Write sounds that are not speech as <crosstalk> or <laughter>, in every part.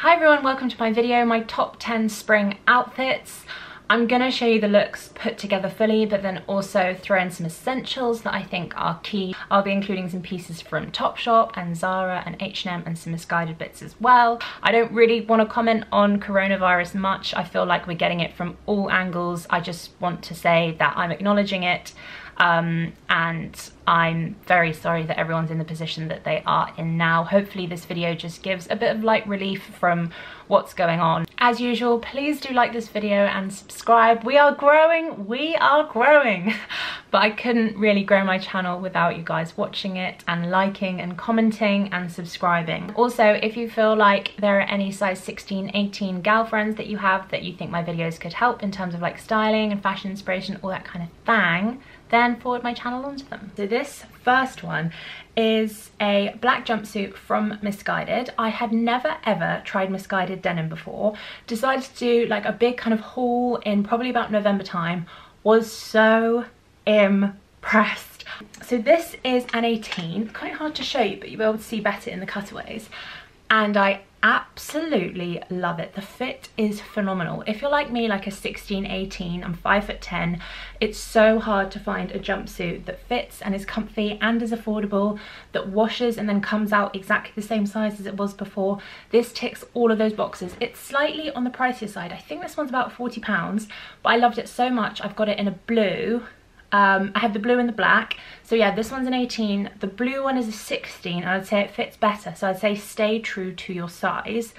Hi everyone, welcome to my video, my top 10 spring outfits. I'm gonna show you the looks put together fully, but then also throw in some essentials that I think are key. I'll be including some pieces from Topshop and Zara and H&M and some Missguided bits as well. I don't really wanna comment on coronavirus much. I feel like we're getting it from all angles. I just want to say that I'm acknowledging it um, and I'm very sorry that everyone's in the position that they are in now. Hopefully this video just gives a bit of light relief from what's going on. As usual, please do like this video and subscribe. We are growing, we are growing. <laughs> but I couldn't really grow my channel without you guys watching it and liking and commenting and subscribing. Also, if you feel like there are any size 16, 18 gal friends that you have that you think my videos could help in terms of like styling and fashion inspiration, all that kind of thing, then forward my channel onto them. So this first one is a black jumpsuit from Missguided. I had never ever tried Missguided denim before. Decided to do like a big kind of haul in probably about November time. Was so impressed. So this is an 18, quite hard to show you, but you'll be able to see better in the cutaways. And I absolutely love it. The fit is phenomenal. If you're like me like a 16 18 i'm five foot 10 it's so hard to find a jumpsuit that fits and is comfy and is affordable that washes and then comes out exactly the same size as it was before. This ticks all of those boxes. It's slightly on the pricier side. I think this one's about 40 pounds but i loved it so much i've got it in a blue um, I have the blue and the black. So yeah, this one's an 18. The blue one is a 16. I'd say it fits better. So I'd say stay true to your size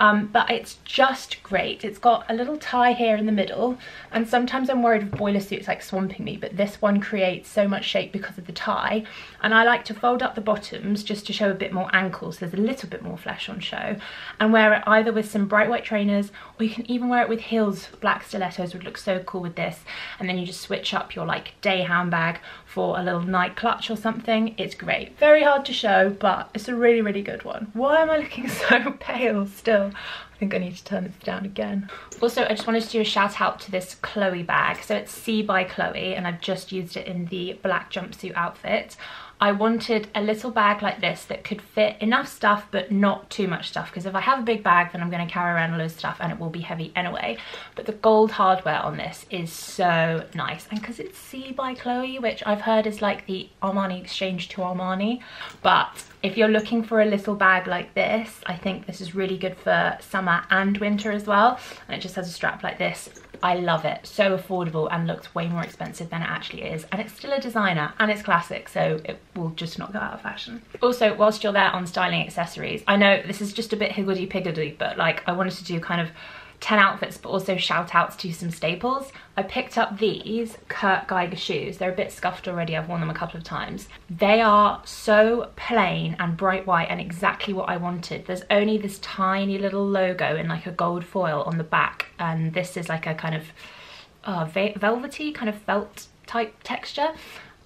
um, but it's just great. It's got a little tie here in the middle and sometimes I'm worried of boiler suits like swamping me but this one creates so much shape because of the tie and I like to fold up the bottoms just to show a bit more ankle so there's a little bit more flesh on show and wear it either with some bright white trainers or you can even wear it with heels. Black stilettos would look so cool with this and then you just switch up your like day handbag for a little night clutch or something. It's great. Very hard to show but it's a really really good one. Why am I looking <laughs> so pale still? I think I need to turn this down again. Also, I just wanted to do a shout out to this Chloe bag. So it's C by Chloe and I've just used it in the black jumpsuit outfit. I wanted a little bag like this that could fit enough stuff but not too much stuff. Because if I have a big bag then I'm going to carry around a load of stuff and it will be heavy anyway. But the gold hardware on this is so nice. And because it's C by Chloe which I've heard is like the Armani exchange to Armani. But if you're looking for a little bag like this I think this is really good for summer and winter as well. And it just has a strap like this I love it. So affordable and looks way more expensive than it actually is. And it's still a designer and it's classic, so it will just not go out of fashion. Also, whilst you're there on styling accessories, I know this is just a bit higgledy-piggledy, but like I wanted to do kind of 10 outfits, but also shout outs to some staples. I picked up these Kurt Geiger shoes. They're a bit scuffed already. I've worn them a couple of times. They are so plain and bright white and exactly what I wanted. There's only this tiny little logo in like a gold foil on the back. And this is like a kind of uh, velvety kind of felt type texture.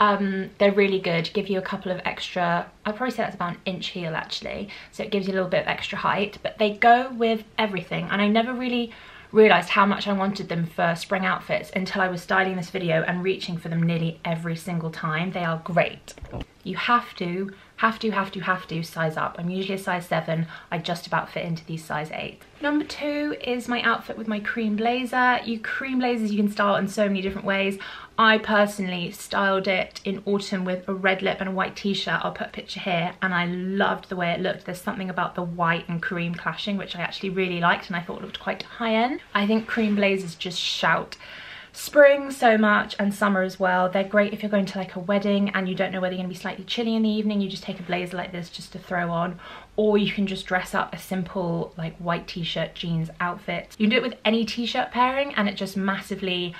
Um, they're really good, give you a couple of extra, I'd probably say that's about an inch heel actually, so it gives you a little bit of extra height, but they go with everything, and I never really realised how much I wanted them for spring outfits until I was styling this video and reaching for them nearly every single time. They are great. You have to, have to, have to, have to size up. I'm usually a size 7. I just about fit into these size 8. Number 2 is my outfit with my cream blazer. You cream blazers you can style in so many different ways. I personally styled it in autumn with a red lip and a white t-shirt. I'll put a picture here and I loved the way it looked. There's something about the white and cream clashing which I actually really liked and I thought looked quite high end. I think cream blazers just shout spring so much and summer as well. They're great if you're going to like a wedding and you don't know whether you're going to be slightly chilly in the evening. You just take a blazer like this just to throw on or you can just dress up a simple like white t-shirt jeans outfit. You can do it with any t-shirt pairing and it just massively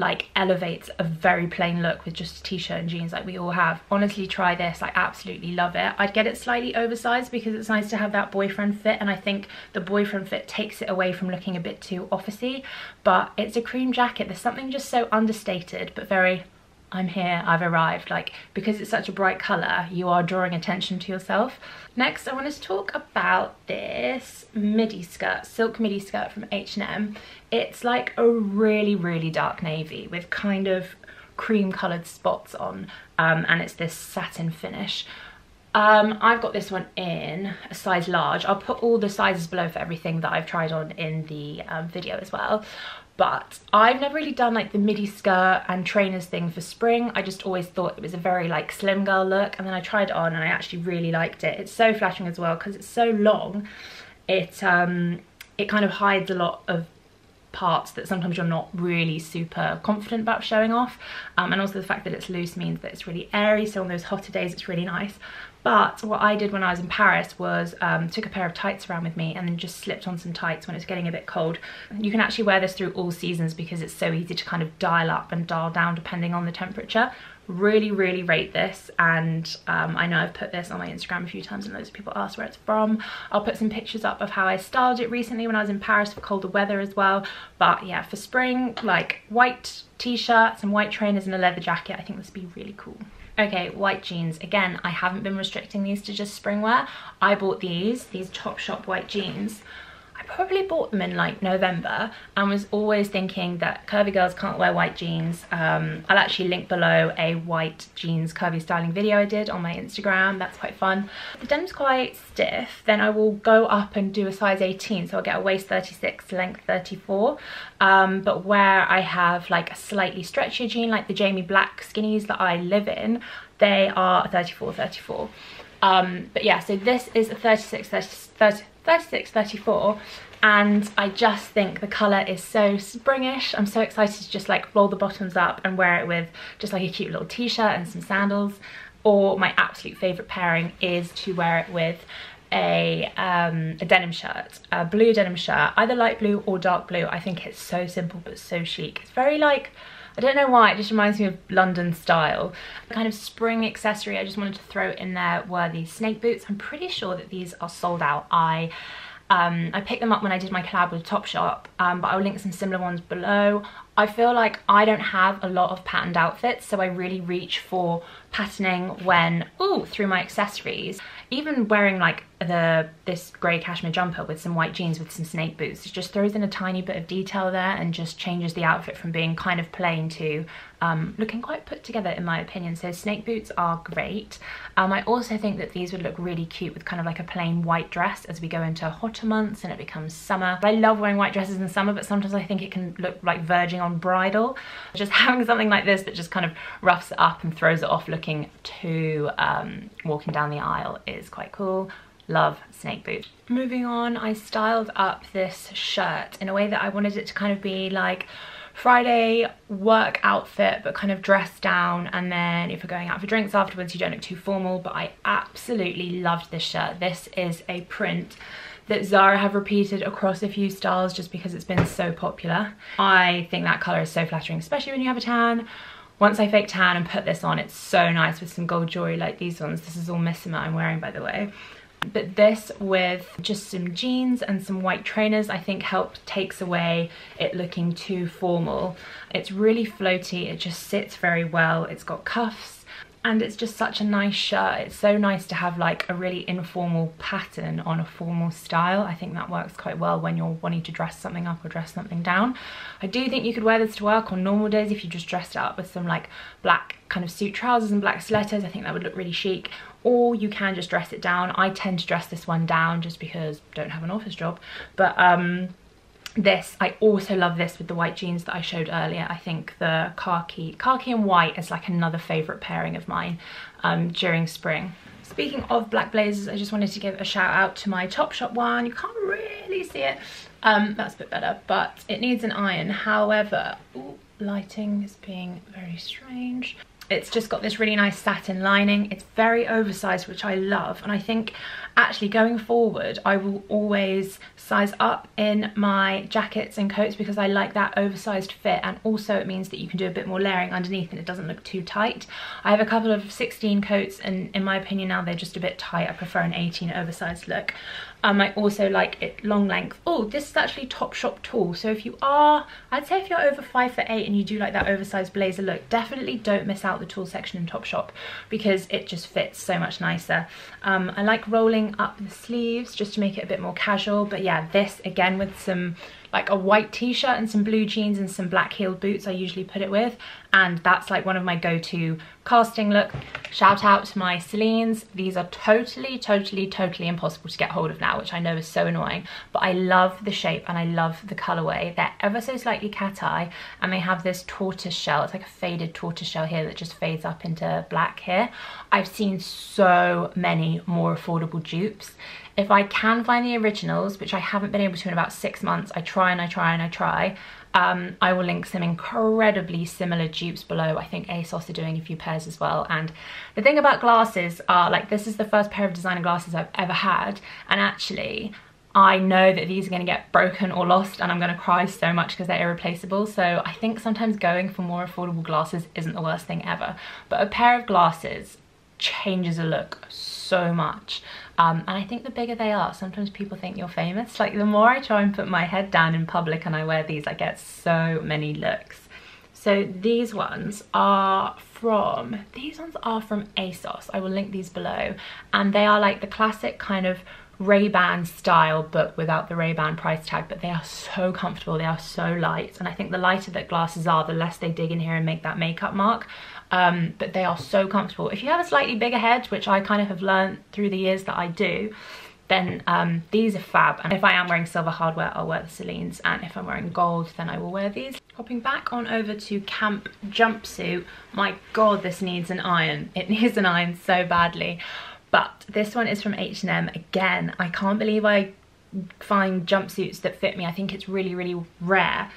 like elevates a very plain look with just a t-shirt and jeans like we all have. Honestly try this, I absolutely love it. I'd get it slightly oversized because it's nice to have that boyfriend fit and I think the boyfriend fit takes it away from looking a bit too officey but it's a cream jacket. There's something just so understated but very I'm here, I've arrived. Like, because it's such a bright colour, you are drawing attention to yourself. Next, I want to talk about this midi skirt, silk midi skirt from H&M. It's like a really, really dark navy with kind of cream coloured spots on, um, and it's this satin finish. Um, I've got this one in a size large. I'll put all the sizes below for everything that I've tried on in the um, video as well. But I've never really done like the midi skirt and trainers thing for spring. I just always thought it was a very like slim girl look. And then I tried it on and I actually really liked it. It's so flattering as well because it's so long. It, um, it kind of hides a lot of parts that sometimes you're not really super confident about showing off um, and also the fact that it's loose means that it's really airy so on those hotter days it's really nice but what I did when I was in Paris was um, took a pair of tights around with me and then just slipped on some tights when it's getting a bit cold. You can actually wear this through all seasons because it's so easy to kind of dial up and dial down depending on the temperature. Really really rate this and um, I know I've put this on my Instagram a few times and loads of people ask where it's from. I'll put some pictures up of how I styled it recently when I was in Paris for colder weather as well. But yeah for spring like white t-shirt some white trainers and a leather jacket I think this would be really cool Okay, white jeans. Again, I haven't been restricting these to just spring wear. I bought these, these Topshop white jeans probably bought them in like November and was always thinking that curvy girls can't wear white jeans. Um, I'll actually link below a white jeans curvy styling video I did on my Instagram. That's quite fun. The denim's quite stiff. Then I will go up and do a size 18. So I'll get a waist 36, length 34. Um, but where I have like a slightly stretchier jean, like the Jamie Black skinnies that I live in, they are 34, 34. Um, but yeah, so this is a 36, 30, 30 36, 34 and I just think the colour is so springish. I'm so excited to just like roll the bottoms up and wear it with just like a cute little t-shirt and some sandals. Or my absolute favourite pairing is to wear it with a, um, a denim shirt, a blue denim shirt, either light blue or dark blue. I think it's so simple but so chic. It's very like I don't know why, it just reminds me of London style. A kind of spring accessory I just wanted to throw in there were these snake boots. I'm pretty sure that these are sold out. I um, I picked them up when I did my collab with Topshop, um, but I'll link some similar ones below. I feel like I don't have a lot of patterned outfits, so I really reach for patterning when, ooh, through my accessories. Even wearing like the this grey cashmere jumper with some white jeans with some snake boots, it just throws in a tiny bit of detail there and just changes the outfit from being kind of plain to um, looking quite put together in my opinion. So snake boots are great. Um, I also think that these would look really cute with kind of like a plain white dress as we go into hotter months and it becomes summer. I love wearing white dresses in summer, but sometimes I think it can look like verging on bridal. <laughs> Just having something like this that just kind of roughs it up and throws it off looking too um, walking down the aisle is quite cool love snake boots. Moving on, I styled up this shirt in a way that I wanted it to kind of be like Friday work outfit but kind of dressed down and then if you're going out for drinks afterwards you don't look too formal but I absolutely loved this shirt. This is a print that Zara have repeated across a few styles just because it's been so popular. I think that colour is so flattering especially when you have a tan. Once I fake tan and put this on it's so nice with some gold jewellery like these ones. This is all Missoma I'm wearing by the way. But this with just some jeans and some white trainers I think helped takes away it looking too formal. It's really floaty, it just sits very well, it's got cuffs, and it's just such a nice shirt. It's so nice to have like a really informal pattern on a formal style. I think that works quite well when you're wanting to dress something up or dress something down. I do think you could wear this to work on normal days if you just dressed it up with some like black kind of suit trousers and black stilettos. I think that would look really chic. Or you can just dress it down. I tend to dress this one down just because I don't have an office job. But um, this i also love this with the white jeans that i showed earlier. I think the khaki khaki and white is like another favorite pairing of mine um, during spring. Speaking of black blazers i just wanted to give a shout out to my topshop one. You can't really see it. Um, that's a bit better but it needs an iron. However ooh, lighting is being very strange it's just got this really nice satin lining. It's very oversized, which I love. And I think actually going forward, I will always size up in my jackets and coats because I like that oversized fit. And also it means that you can do a bit more layering underneath and it doesn't look too tight. I have a couple of 16 coats and in my opinion now they're just a bit tight. I prefer an 18 oversized look. Um, I also like it long length. Oh, this is actually Topshop tall. So if you are, I'd say if you're over five foot eight and you do like that oversized blazer look, definitely don't miss out the tall section in Topshop because it just fits so much nicer. Um, I like rolling up the sleeves just to make it a bit more casual. But yeah, this again with some like a white t-shirt and some blue jeans and some black heeled boots I usually put it with and that's like one of my go-to casting look. Shout out to my Celines. These are totally, totally, totally impossible to get hold of now, which I know is so annoying, but I love the shape and I love the colorway. They're ever so slightly cat eye and they have this tortoise shell. It's like a faded tortoise shell here that just fades up into black here. I've seen so many more affordable dupes. If I can find the originals, which I haven't been able to in about six months, I try and I try and I try, um, I will link some incredibly similar dupes below. I think ASOS are doing a few pairs as well. And the thing about glasses are like, this is the first pair of designer glasses I've ever had. And actually, I know that these are going to get broken or lost and I'm going to cry so much because they're irreplaceable. So I think sometimes going for more affordable glasses isn't the worst thing ever. But a pair of glasses changes a look so much. Um, and I think the bigger they are, sometimes people think you're famous. Like the more I try and put my head down in public and I wear these, I get so many looks. So these ones are from, these ones are from ASOS. I will link these below. And they are like the classic kind of Ray-Ban style but without the Ray-Ban price tag but they are so comfortable they are so light and I think the lighter that glasses are the less they dig in here and make that makeup mark um, but they are so comfortable. If you have a slightly bigger head, which I kind of have learned through the years that I do, then um, these are fab. And if I am wearing silver hardware, I'll wear the Celines. And if I'm wearing gold, then I will wear these. Hopping back on over to camp jumpsuit. My God, this needs an iron. It <laughs> needs an iron so badly. But this one is from H&M. Again, I can't believe I find jumpsuits that fit me. I think it's really, really rare.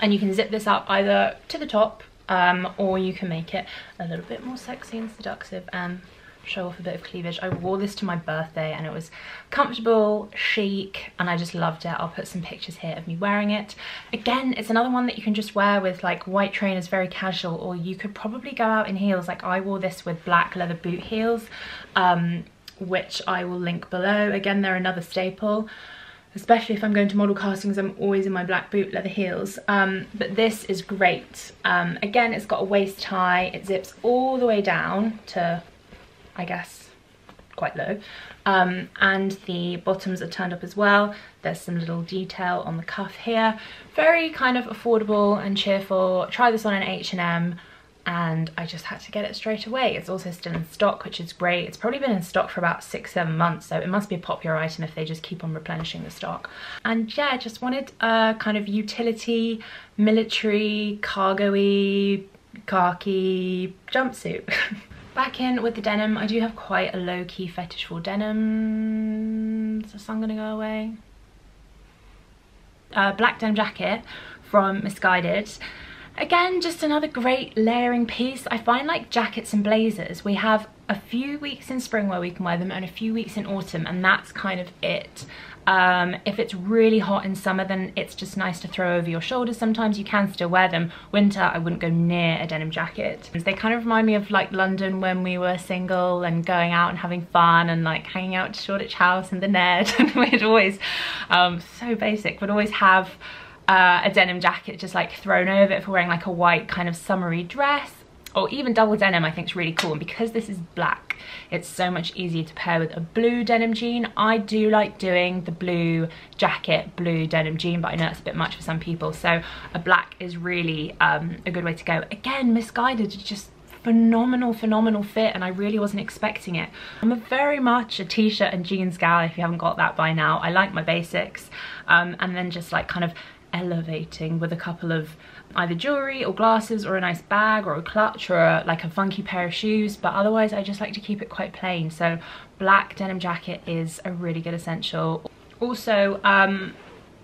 And you can zip this up either to the top um, or you can make it a little bit more sexy and seductive and show off a bit of cleavage. I wore this to my birthday and it was comfortable, chic, and I just loved it. I'll put some pictures here of me wearing it. Again, it's another one that you can just wear with like white trainers, very casual, or you could probably go out in heels. Like I wore this with black leather boot heels, um, which I will link below. Again, they're another staple especially if I'm going to model castings, I'm always in my black boot leather heels. Um, but this is great. Um, again, it's got a waist tie. It zips all the way down to, I guess, quite low. Um, and the bottoms are turned up as well. There's some little detail on the cuff here. Very kind of affordable and cheerful. Try this on an H&M and I just had to get it straight away. It's also still in stock, which is great. It's probably been in stock for about six, seven months, so it must be a popular item if they just keep on replenishing the stock. And yeah, just wanted a kind of utility, military, cargo-y, khaki jumpsuit. <laughs> Back in with the denim, I do have quite a low-key fetish for denim. Is the sun gonna go away? Uh, black denim jacket from Missguided. Again, just another great layering piece. I find like jackets and blazers, we have a few weeks in spring where we can wear them and a few weeks in autumn and that's kind of it. Um, if it's really hot in summer then it's just nice to throw over your shoulders. Sometimes you can still wear them. Winter I wouldn't go near a denim jacket. They kind of remind me of like London when we were single and going out and having fun and like hanging out at Shoreditch House and the Ned <laughs> and we'd always, um, so basic, we'd always have uh, a denim jacket just like thrown over if we're wearing like a white kind of summery dress or even double denim I think is really cool. And because this is black it's so much easier to pair with a blue denim jean. I do like doing the blue jacket blue denim jean but I know it's a bit much for some people. So a black is really um, a good way to go. Again Missguided just phenomenal phenomenal fit and I really wasn't expecting it. I'm a very much a t-shirt and jeans gal if you haven't got that by now. I like my basics um, and then just like kind of elevating with a couple of either jewelry or glasses or a nice bag or a clutch or a, like a funky pair of shoes but otherwise I just like to keep it quite plain. So black denim jacket is a really good essential. Also um,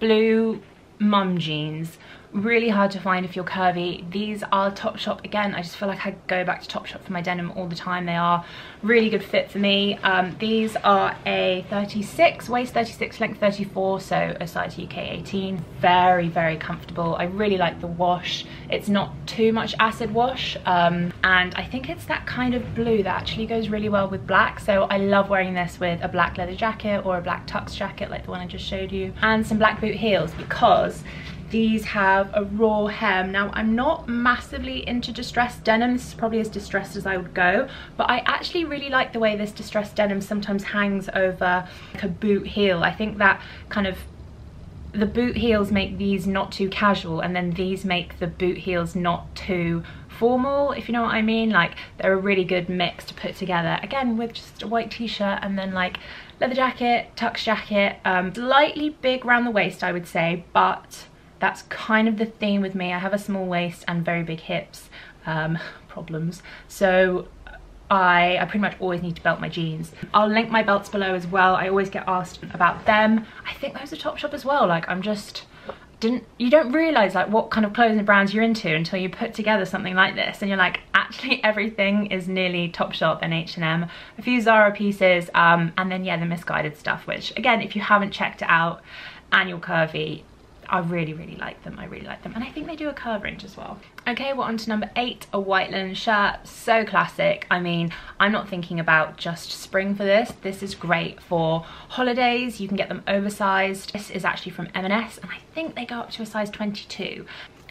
blue mum jeans really hard to find if you're curvy. These are Topshop again. I just feel like I go back to Topshop for my denim all the time. They are really good fit for me. Um, these are a 36 waist 36 length 34 so a size UK 18 very very comfortable. I really like the wash. It's not too much acid wash um, and I think it's that kind of blue that actually goes really well with black. So I love wearing this with a black leather jacket or a black tux jacket like the one I just showed you and some black boot heels because these have a raw hem. Now, I'm not massively into distressed denim. This is probably as distressed as I would go, but I actually really like the way this distressed denim sometimes hangs over like a boot heel. I think that kind of the boot heels make these not too casual and then these make the boot heels not too formal if you know what I mean like they're a really good mix to put together again with just a white t-shirt and then like leather jacket tux jacket um, slightly big around the waist I would say but that's kind of the theme with me I have a small waist and very big hips um, <laughs> problems so I, I pretty much always need to belt my jeans. I'll link my belts below as well. I always get asked about them. I think those are Topshop as well. Like I'm just, didn't you don't realize like what kind of clothing brands you're into until you put together something like this and you're like actually <laughs> everything is nearly Topshop and H&M a few Zara pieces um, and then yeah the Missguided stuff which again if you haven't checked it out and you're curvy I really, really like them. I really like them. And I think they do a curve range as well. Okay, we're on to number eight, a white linen shirt. So classic. I mean, I'm not thinking about just spring for this. This is great for holidays. You can get them oversized. This is actually from M&S and I think they go up to a size 22.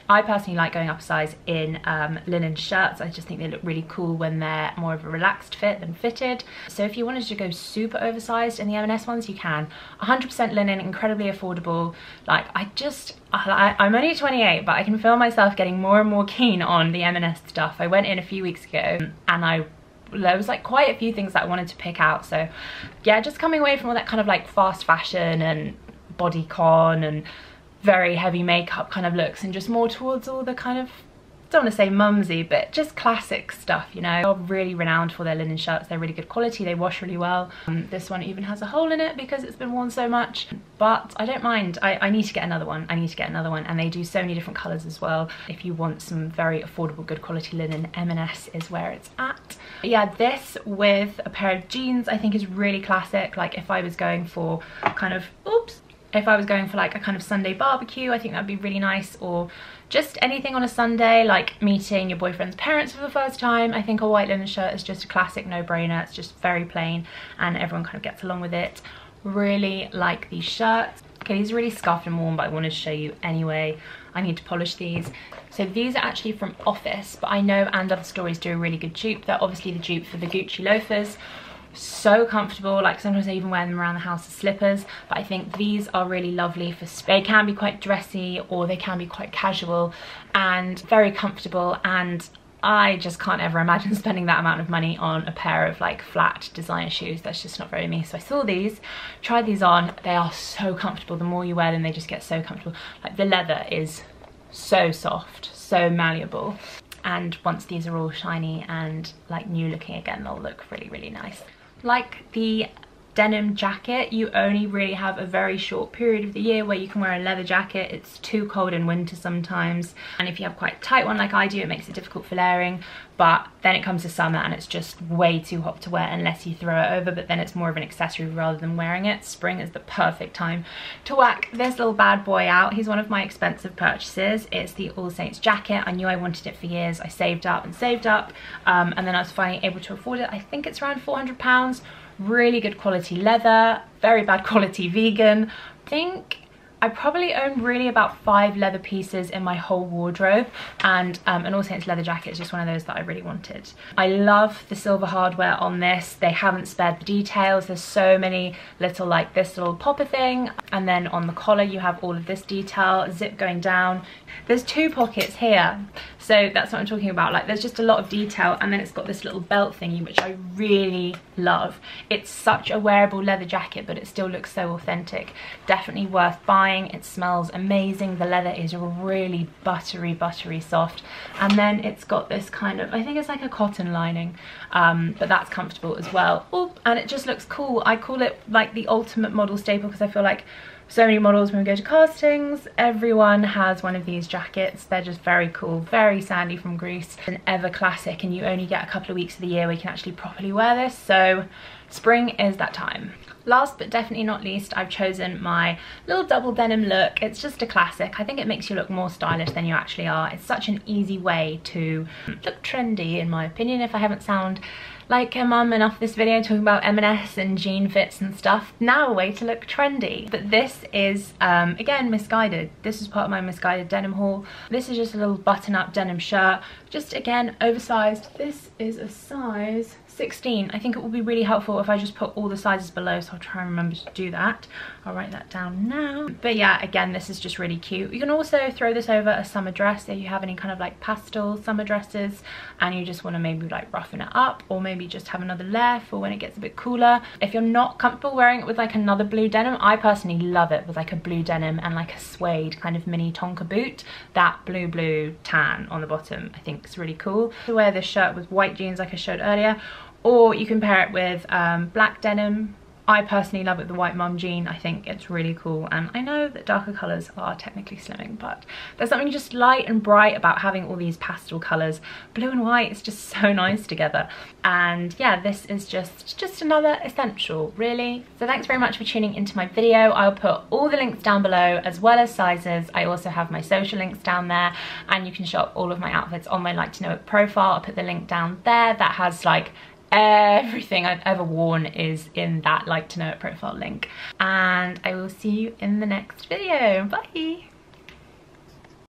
I personally like going up a size in um, linen shirts. I just think they look really cool when they're more of a relaxed fit than fitted. So if you wanted to go super oversized in the M&S ones, you can. 100% linen, incredibly affordable. Like I just, I, I'm only 28, but I can feel myself getting more and more keen on the M&S stuff. I went in a few weeks ago and I there was like quite a few things that I wanted to pick out so yeah just coming away from all that kind of like fast fashion and bodycon and very heavy makeup kind of looks and just more towards all the kind of don't want to say mumsy but just classic stuff you know. They're really renowned for their linen shirts. They're really good quality. They wash really well. Um, this one even has a hole in it because it's been worn so much. But I don't mind. I, I need to get another one. I need to get another one. And they do so many different colors as well. If you want some very affordable good quality linen M&S is where it's at. Yeah this with a pair of jeans I think is really classic. Like if I was going for kind of oops if I was going for like a kind of Sunday barbecue, I think that'd be really nice. Or just anything on a Sunday, like meeting your boyfriend's parents for the first time. I think a white linen shirt is just a classic no-brainer. It's just very plain and everyone kind of gets along with it. Really like these shirts. Okay, these are really scuffed and worn, but I wanted to show you anyway. I need to polish these. So these are actually from Office, but I know And Other Stories do a really good dupe. They're obviously the dupe for the Gucci loafers so comfortable like sometimes I even wear them around the house as slippers but I think these are really lovely for they can be quite dressy or they can be quite casual and very comfortable and I just can't ever imagine <laughs> spending that amount of money on a pair of like flat designer shoes. That's just not very me. So I saw these, tried these on. They are so comfortable. The more you wear them, they just get so comfortable. Like the leather is so soft, so malleable. And once these are all shiny and like new looking again, they'll look really, really nice like the denim jacket you only really have a very short period of the year where you can wear a leather jacket. It's too cold in winter sometimes. And if you have quite tight one like I do it makes it difficult for layering. But then it comes to summer and it's just way too hot to wear unless you throw it over. But then it's more of an accessory rather than wearing it. Spring is the perfect time to whack this little bad boy out. He's one of my expensive purchases. It's the All Saints jacket. I knew I wanted it for years. I saved up and saved up. Um, and then I was finally able to afford it. I think it's around 400 pounds really good quality leather, very bad quality vegan. I think I probably own really about five leather pieces in my whole wardrobe and um, an All Saints leather jacket is just one of those that I really wanted. I love the silver hardware on this. They haven't spared the details. There's so many little like this little popper thing and then on the collar you have all of this detail, zip going down. There's two pockets here so that's what I'm talking about. Like there's just a lot of detail and then it's got this little belt thingy, which I really love. It's such a wearable leather jacket, but it still looks so authentic. Definitely worth buying. It smells amazing. The leather is really buttery, buttery soft. And then it's got this kind of, I think it's like a cotton lining, um, but that's comfortable as well. Oop, and it just looks cool. I call it like the ultimate model staple because I feel like so many models when we go to castings everyone has one of these jackets they're just very cool very sandy from Grease an ever classic and you only get a couple of weeks of the year where you can actually properly wear this so spring is that time Last but definitely not least, I've chosen my little double denim look. It's just a classic. I think it makes you look more stylish than you actually are. It's such an easy way to look trendy in my opinion if I haven't sound like a mum enough this video talking about M&S and jean fits and stuff. Now a way to look trendy. But this is, um, again, Missguided. This is part of my Missguided denim haul. This is just a little button-up denim shirt. just again oversized this is a size 16 I think it will be really helpful if I just put all the sizes below so I'll try and remember to do that. I'll write that down now. But yeah again this is just really cute. You can also throw this over a summer dress if you have any kind of like pastel summer dresses and you just want to maybe like roughen it up or maybe just have another layer for when it gets a bit cooler. If you're not comfortable wearing it with like another blue denim I personally love it with like a blue denim and like a suede kind of mini Tonka boot. That blue blue tan on the bottom I think is really cool. To wear this shirt with white jeans like I showed earlier or you can pair it with um, black denim I personally love it with the white mom jean. I think it's really cool and I know that darker colours are technically slimming but there's something just light and bright about having all these pastel colours. Blue and white is just <laughs> so nice together and yeah this is just just another essential really. So thanks very much for tuning into my video. I'll put all the links down below as well as sizes. I also have my social links down there and you can shop all of my outfits on my like to know it profile. I'll put the link down there that has like everything I've ever worn is in that like to know it profile link. And I will see you in the next video. Bye